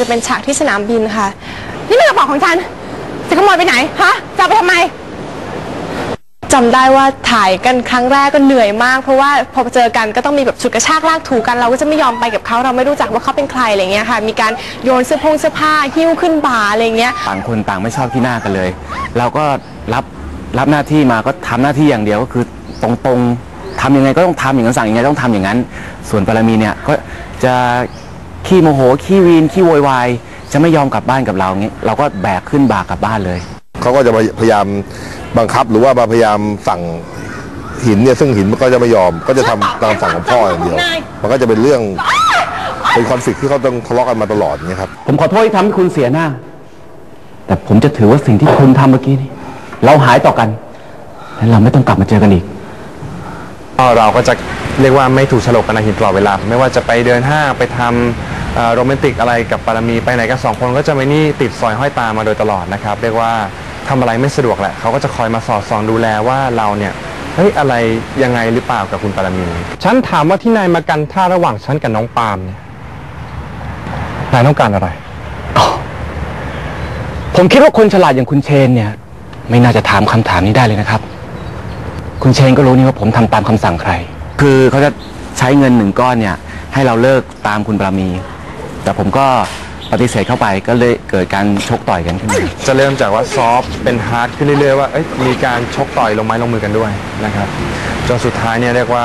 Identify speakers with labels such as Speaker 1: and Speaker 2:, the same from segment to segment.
Speaker 1: จะเป็นฉากที่สนามบินค่ะ นี่เป็นกระเป๋าของฉันจะขโมยไปไหนฮะจะเอาไปทำไมจำได้ว่าถ่ายกันครั้งแรกก็เหนื่อยมาก เพราะว่าพอเจอกันก็ต้องมีแบบฉุดกระชากลากถูกันเราก็จะไม่ยอมไปกับเขาเราไม่รู้จักว่าเขาเป็นใครอะไรเงี้ยค่ะ มีการโยนเสื้อผงเสื้อผ้าหิ้วขึ้นบ่าอะไรเงี้ย
Speaker 2: ต่างคนต่างไม่ชอบที่หน้ากันเลย เราก็รับรับหน้าที่มาก็ทำหน้าที่อย่างเดียวก็คือตรงๆทำยังไงก็ต้องทำอย่างนั้นสั่งยังไงต้องทำอย่างนั้น ส่วนปรมีเนี่ยก็จะ ขี้โมโหขี้วีนขี้โวยวายจะไม่ยอมกลับบ้านกับเราเงี้ยเราก็แบกขึ้นบ่ากลับบ้านเลย
Speaker 3: เขาก็จะพยายามบังคับหรือว่ามาพยายามสั่งหินเนี่ยซึ่งหินมันก็จะไม่ยอม ก็จะทำตามสั่งของพ่ออย่างเดียว มันก็จะเป็นเรื่องเป็นคอนฟ lict ที่เขาต้องทะเลาะกันมาตลอดอย่างเงี้ยครับ
Speaker 2: ผมขอโทษที่ทำให้คุณเสียหน้า แต่ผมจะถือว่าสิ่งที่คุณทำเมื่อกี้นี้เราหายต่อกัน และเราไม่ต้องกลับมาเจอกันอีก
Speaker 4: ก็เราก็จะเรียกว่าไม่ถูกฉลกกันในหินตลอดเวลา ไม่ว่าจะไปเดินห้างไปทำเอ่อ โรแมนติกอะไรกับปารมีไปไหนกันสองคนก็จะไม่นี่ติดสอยห้อยตามมาโดยตลอดนะครับ เรียกว่าทำอะไรไม่สะดวกแหละเขาก็จะคอยมาสอดส่องดูแลว่าเราเนี่ยเฮ้ยอะไรยังไงหรือเปล่ากับคุณปารมีฉันถามว่าที่นายมากันท่าระหว่างฉันกับน้องปาล์มเนี่ยนายต้องการอะไร
Speaker 2: ผมคิดว่าคนฉลาดอย่างคุณเชนเนี่ย ไม่น่าจะถามคำถามนี้ได้เลยนะครับ คุณเชนก็รู้นี่ว่าผมทำตามคำสั่งใคร คือเขาจะใช้เงินหนึ่งก้อนเนี่ย ให้เราเลิกตามคุณปรามี แต่ผมก็ปฏิเสธเข้าไปก็เลยเกิดการชกต่อยกันขึ้นมา
Speaker 4: จะเริ่มจากว่า soft เป็น hard ขึ้นเรื่อยๆว่าเอ้ยมีการชกต่อยลงไม้ลงมือกันด้วยนะครับจนสุดท้ายเนี่ยเรียกว่า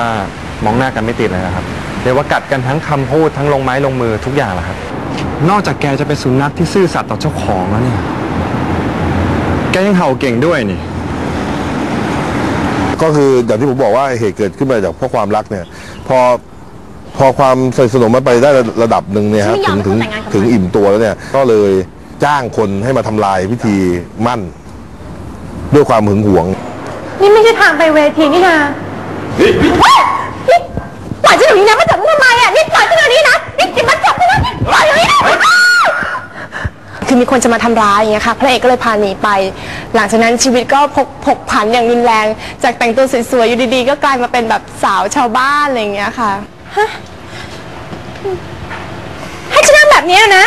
Speaker 4: มองหน้ากันไม่ติดเลยนะครับเรียกว่ากัดกันทั้งคำพูดทั้งลงไม้ลงมือทุกอย่างแหละครับ นอกจากแกจะเป็นสุนัขที่ซื่อสัตย์ต่อเจ้าของแล้วเนี่ย แกยังเห่าเก่งด้วยนี่
Speaker 3: ก็คืออย่างที่ผมบอกว่าเหตุเกิดขึ้นมาจากเพราะความรักเนี่ย พอ พอความสนิทสนมมันไปได้ระดับหนึ่งเนี่ยครับ
Speaker 1: ไม่ย
Speaker 3: ถึ
Speaker 1: อม
Speaker 3: งถึง
Speaker 1: แต่งงานกับมัน
Speaker 3: ถึงอิ่มตัวแล้วเนี่ย ก็เลยจ้างคนให้มาทำลายพิธีมั่น ด้วยความหึงหวง
Speaker 1: นี่ไม่ใช่ทางไปเวทีนี่นาเฮ้ยนี่ปล่อยฉันอย่างนี้นะมาจับฉันทำไมอะนี่ปล่อยฉันอย่างนี้นะนี่อย่ามาจับฉันนะนี่ปล่อยอย่างนี้นะคือมีคนจะมาทำร้ายอย่างเงี้ยค่ะ พระเอกก็เลยพาหนีไป หลังจากนั้นชีวิตก็พกผกผันอย่างรุนแรง จากแต่งตัวสวยๆอยู่ดีๆ ก็กลายมาเป็นแบบสาวชาวบ้านอะไรอย่างเงี้ยค่ะ ฮะให้ฉันทำแบบเนี้ยนะ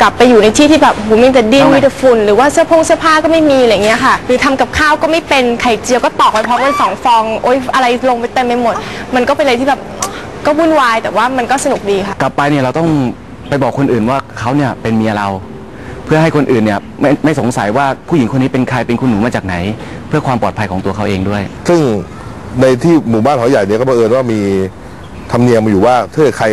Speaker 1: กลับไปอยู่ในที่ที่แบบหูมีแต่ดิน
Speaker 2: เอาไง
Speaker 1: มีแต่ฝุ่นหรือว่าเสื้อผงเสื้อผ้าก็ไม่มีอะไรเงี้ยค่ะ หรือทำกับข้าวก็ไม่เป็นไข่เจียวก็ตอกไปพร้อมกันสองฟอง โอ๊ยอะไรลงไปเต็มไปหมด มันก็เป็นอะไรที่แบบก็วุ่นวายแต่ว่ามันก็สนุกดีค่ะ
Speaker 2: กลับไปเนี่ยเราต้องไปบอกคนอื่นว่าเขาเนี่ยเป็นเมียเรา เพื่อให้คนอื่นเนี่ยไม่ไม่สงสัยว่าผู้หญิงคนนี้เป็นใครเป็นคุณหนูมาจากไหน เพื่อความปลอดภัยของตัวเขาเองด้วย
Speaker 3: ซึ่งในที่หมู่บ้านหอใหญ่เนี่ยก็บังเอิญว่ามี ธรรมเนียมมาอยู่ว่าถ้าเกิดใคร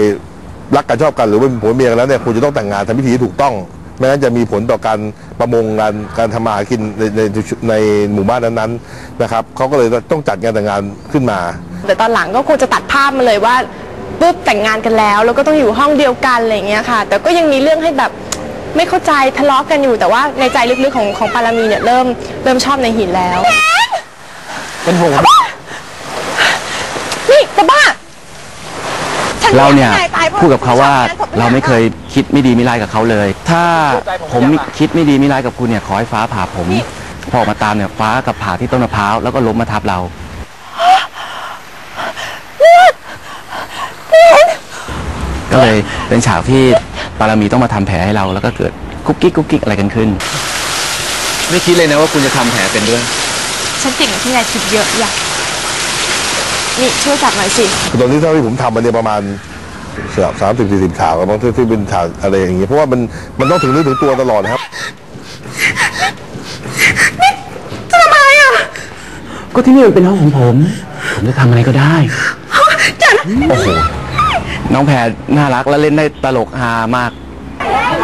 Speaker 3: รักกันชอบกันหรือเป็นผัวเมียกันแล้วเนี่ยควรจะต้องแต่งงานทำพิธีที่ถูกต้องไม่งั้นจะมีผลต่อการประมงการการทำมาหากินในในในหมู่บ้านนั้นๆนะครับเขาก็เลยต้องจัดงานแต่งงานขึ้นมา
Speaker 1: แต่ตอนหลังก็คงจะตัดภาพมาเลยว่าปุ๊บแต่งงานกันแล้ว แล้วก็ต้องอยู่ห้องเดียวกันอะไรอย่างเงี้ยค่ะ แต่ก็ยังมีเรื่องให้แบบไม่เข้าใจทะเลาะกันอยู่แต่ว่าในใจลึกๆของของปารามีเนี่ยเริ่มเริ่มชอบในหินแล้ว
Speaker 2: เป็นห่วง
Speaker 1: นี่จะบ้าฉัน
Speaker 2: เราเนี่ย
Speaker 1: อให้ตายพระ
Speaker 2: พูดกับเขาว่า
Speaker 1: ฉันชอบ
Speaker 2: เราไม่เคยคิดไม่ดีไม่ร้ายกับเขาเลย ถ้าผมคิดไม่ดีไม่ร้ายกับคุณเนี่ยขอให้ฟ้าผ่าผมพอออกมาตามเนี่ยฟ้ากับผ่าที่ต้นมะพร้าวแล้วก็ล้มมาทับเราก็เลยเป็นฉากที่ปารามีต้องมาทำแผลให้เรา แล้วก็เกิดกุ๊กกิ๊กกุ๊กกิ๊กอะไรกันขึ้น ไม่คิดเลยนะว่าคุณจะทำแผลเป็นด้วย
Speaker 1: ฉันเก่งกว่าที่นายคิดเยอะอย่าง นี่ช่วยจับหน่อยสิ
Speaker 3: ตอนนี้เท่าที่ผมทำมันเนี่ยประมาณสามสิบสี่สิบข่าวบางที่ที่เป็นข่าวอะไรอย่างเงี้ยเพราะว่ามันมันต้องถึงเรื่องถึงตัวตลอดนะครับ
Speaker 2: ก็ที่นี่มันเป็นห้องของผม ผมจะทำอะไรก็ได้โอ้โหน้องแพรน่ารักและเล่นได้ตลกฮามาก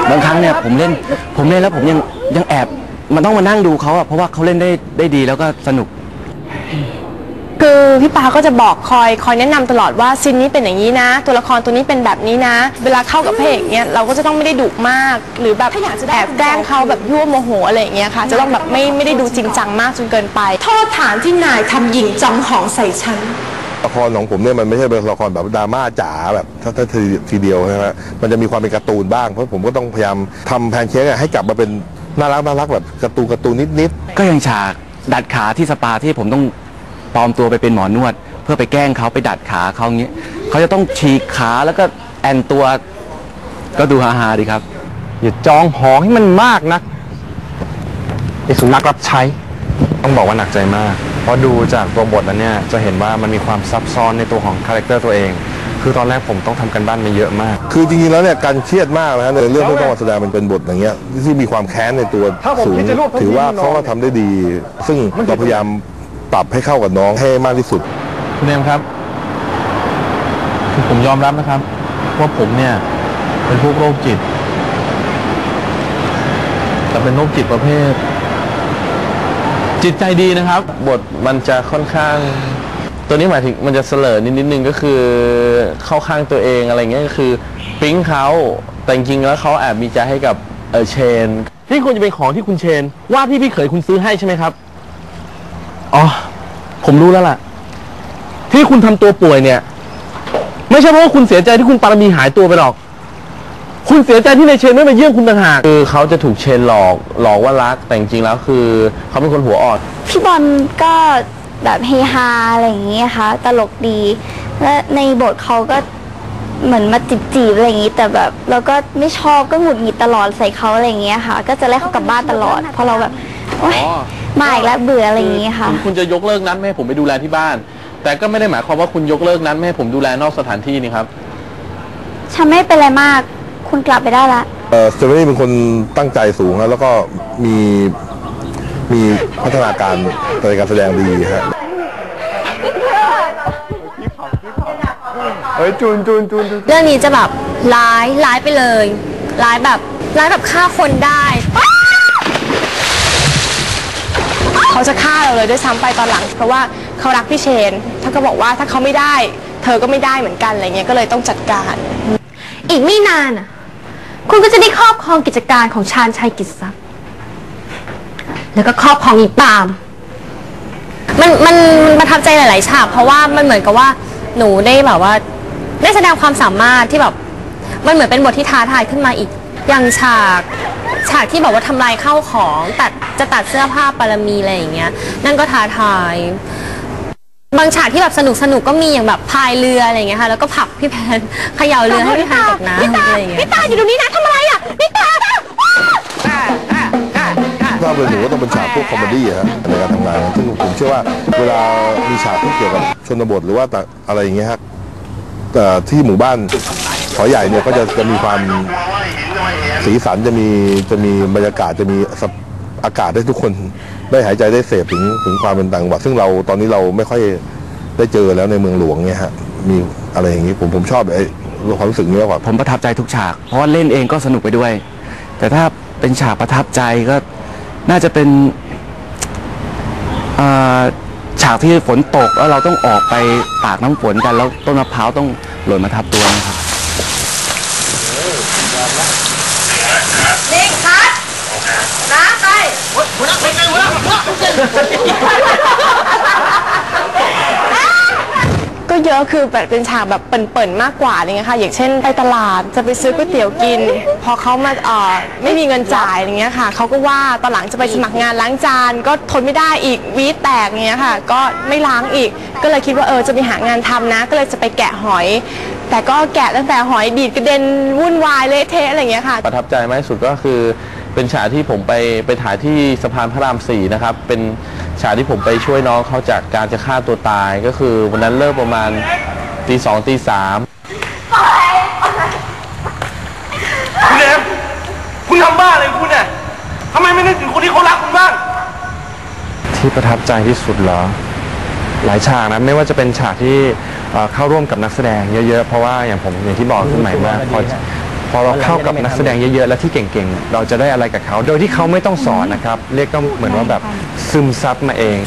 Speaker 2: บางครั้งเนี่ยผมเล่นผมเล่นแล้วผมยังยังแอบ มันต้องมานั่งดูเขาอะเพราะว่าเขาเล่นได้ได้ดีแล้วก็สนุก
Speaker 1: คือพี่ปาก็จะบอกคอยคอยแนะนำตลอดว่าซีนนี้เป็นอย่างนี้นะ ตัวละครตัวนี้เป็นแบบนี้นะ เวลาเข้ากับพระเอกเนี่ยเราก็จะต้องไม่ได้ดุมาก หรือแบบแอบแกล้งเขาแบบยั่วโมโหอะไรอย่างเงี้ยค่ะ จะต้องแบบไม่ไม่ได้ดูจริงจังมากจนเกินไป
Speaker 5: โทษฐานที่นายทำหญิงจองหองใส่ฉัน
Speaker 3: ละครของผมเนี่ยมันไม่ใช่เป็นละครแบบดราม่าจ๋าแบบถ้าถ้าทีทีเดียวนะฮะมันจะมีความเป็นการ์ตูนบ้างเพราะผมก็ต้องพยายามทำแพนเค้กอะให้กลับมาเป็นน่ารักน่ารักแบบการ์ตูนการ์ตูนนิด
Speaker 2: ก็ยังฉากดัดขาที่สปาที่ผมต้อง ปลอมตัวไปเป็นหมอนวด เพื่อไปแกล้งเขาไปดัดขาเขาอย่างเงี้ยเขาจะต้องฉีกขาแล้วก็แอนตัวก็ดูฮาๆดีครับ
Speaker 4: อย่าจองหองให้มันมากนักไอ้สุนัขรับใช้ ต้องบอกว่าหนักใจมาก เพราะดูจากตัวบทแล้วเนี่ยจะเห็นว่ามันมีความซับซ้อนในตัวของ character ตัวเอง คือตอนแรกผมต้องทำกันบ้านมาเยอะมาก
Speaker 3: คือจริงๆแล้วเนี่ยการเครียดมากนะฮะในเรื่องที่ต้องมาแสดงมันเป็นบทอย่างเงี้ยที่มีความแค้นในตัว
Speaker 4: ถ้าผม
Speaker 3: สูง
Speaker 4: คิดจะรวบทั้ง
Speaker 3: ถือว่า
Speaker 4: ทีมนอน
Speaker 3: เขาก็ทำได้ดี ซึ่งเราพยายาม ปรับให้เข้ากับน้องให้มากที่สุด
Speaker 6: คุณเอมครับคือผมยอมรับนะครับ ว่าผมเนี่ย เป็นพวกโรคจิต แต่เป็นโรคจิตประเภท จิตใจดีนะครับ
Speaker 7: บทมันจะค่อนข้าง ตัวนี้หมายถึงมันจะเสลอนิดนิดนึงก็คือเข้าข้างตัวเองอะไรเงี้ยก็คือปิ๊งเขาแต่จริงๆแล้วเขาแอบมีใจให้กับเออเชน
Speaker 6: นี่ควรจะเป็นของที่คุณเชน ว่าที่พี่เขยคุณซื้อให้ใช่ไหมครับ อ๋อ ผมรู้แล้วล่ะ ที่คุณทำตัวป่วยเนี่ย ไม่ใช่เพราะว่าคุณเสียใจที่คุณปารมีหายตัวไปหรอก คุณเสียใจที่ในายเชนไม่มาเยี่ยมคุณต่างหาก
Speaker 7: คือเขาจะถูกเชนหลอกหลอกว่ารัก แต่จริงๆแล้วคือ เขาเป็นคนหัวอ่อน
Speaker 8: พี่บอลก็แบบเฮฮาอะไรอย่างนี้ค่ะ ตลกดี และในบทเขาก็เหมือนมาจีบจีบๆอะไรอย่างนี้ แต่แบบเราก็ไม่ชอบก็หงุดหงิดตลอดใส่เขาอะไรอย่างเงี้ยค่ะ ก็จะไล่เขากลับบ้านตลอดเพราะเราแบบโอ๊ย มาอีกแล้วเบื่ออะไรอย่างงี้ค่ะ
Speaker 6: ณคุณจะยกเลิกนัดไม่ให้ผมไปดูแลที่บ้าน แต่ก็ไม่ได้หมายความว่าคุณยกเลิกนัดไม่ให้ผมดูแลนอกสถานที่นี่ครับ
Speaker 8: ฉันไม่เป็นไรมาก คุณกลับไปได้ละ
Speaker 3: เอ่อสเตฟานี่เป็นคนตั้งใจสูงนะแล้วก็มีมีพัฒนาการในการแสดงดีฮะ
Speaker 4: เฮ้ยจูนจูนจูนจูน
Speaker 1: เรื่องนี้จะแบบร้ายร้ายไปเลย ร้ายแบบร้ายแบบฆ่าคนได้ เขาจะฆ่าเราเลยด้วยซ้ำไปตอนหลัง เพราะว่าเขารักพี่เชนเขาก็บอกว่าถ้าเขาไม่ได้ เธอก็ไม่ได้เหมือนกันอะไรเงี้ยก็เลยต้องจัดการ
Speaker 8: อีกไม่นานอะคุณก็จะได้ครอบครองกิจการของชาญชัยกิจทรัพย์แล้วก็ครอบครองอีกปาม
Speaker 1: มันมันมันประทับใจหลาย ๆ ฉากเพราะว่ามันเหมือนกับว่าหนูได้แบบว่า ได้แสดงความสามารถที่แบบ มันเหมือนเป็นบทที่ท้าทายขึ้นมาอีก อย่างฉากฉากที่แบบว่าทำลายข้าวของตัดจะตัดเสื้อผ้าปารมีอะไรอย่างเงี้ย นั่นก็ท้าทาย บางฉากที่แบบสนุกสนุกก็มีอย่างแบบพายเรืออะไรอย่างเงี้ยค่ะ แล้วก็ผลักพี่แพนเขย่าเรือให้พี่แพนตกน้ำอะไรอย่างเงี้ย
Speaker 8: นี่ตาอยู่ตรงนี้นะทำอะไรอะนี่ตา
Speaker 3: ถ้าเป็นหนูก็ต้องเป็นฉากพวก comedy อะฮะในการทำงานซึ่งผมเชื่อว่าเวลามีฉากที่เกี่ยวกับชนบทหรือว่าแต่อะไรอย่างเงี้ยฮะแต่ที่หมู่บ้าน ขอใหญ่เนี่ยก็จะจะมีความสีสันจะมีจะมีบรรยากาศจะมีอากาศให้ทุกคนได้หายใจได้เสพถึงถึงความเป็นต่างจังหวัดซึ่งเราตอนนี้เราไม่ค่อยได้เจอแล้วในเมืองหลวงเนี่ยฮะมีอะไรอย่างงี้ผมผมชอบไอ้ความรู้สึกนี้มากกว่า
Speaker 2: ผมประทับใจทุกฉาก เพราะว่าเล่นเองก็สนุกไปด้วย แต่ถ้าเป็นฉากประทับใจก็น่าจะเป็นฉากที่ฝนตกแล้วเราต้องออกไปตากน้ำฝนกันแล้วต้นมะพร้าวต้องหล่นมาทับตัวนะครับ นิ่งคัดน้ำไปหัวหน้าไป็นไหัวหน้าหัวหน้า
Speaker 1: ก็เยอะคือแบบเป็นฉากแบบเปิ่นๆมากกว่าอะไรเงี้ยค่ะ อย่างเช่นไปตลาดจะไปซื้อก๋วยเตี๋ยวกิน พอเขามาเอ่อไม่มีเงินจ่ายอะไรเงี้ยค่ะเขาก็ว่าตอนหลังจะไปสมัครงานล้างจาน ก็ทนไม่ได้อีกวีแตกเงี้ยค่ะ ก็ไม่ล้างอีก ก็เลยคิดว่าเออจะไปหางานทำนะ ก็เลยจะไปแกะหอย แต่ก็แกะตั้งแต่หอยดีดกระเด็นวุ่นวายเละเทะอะไรเงี้ยค่ะ
Speaker 7: ประทับใจมากที่สุดก็คือ เป็นฉากที่ผมไปไปถ่ายที่สะพานพระรามสี่นะครับ เป็นฉากที่ผมไปช่วยน้องเขาจากการจะฆ่าตัวตาย ก็คือวันนั้นเลิกประมาณตีสองตีสาม
Speaker 6: คุณเอมคุณทำบ้าอะไรของคุณเนี่ยทำไมไม่นึกถึงคนที่เขารักคุณบ้าง
Speaker 4: ที่ประทับใจที่สุดเหรอ หลายฉากนะไม่ว่าจะเป็นฉากที่เอ่อเข้าร่วมกับนักแสดงเยอะๆ เพราะว่าอย่างผมอย่างที่บอกขึ้นใหม่ว่าพอพ อเราเข้ากับนักแสดงเยอะๆ และที่เก่งๆ เราจะได้อะไรกับเขา โดยที่เขาไม่ต้องสอนนะครับ เรียกก็เหมือนว่าแบบซึมซับมาเอง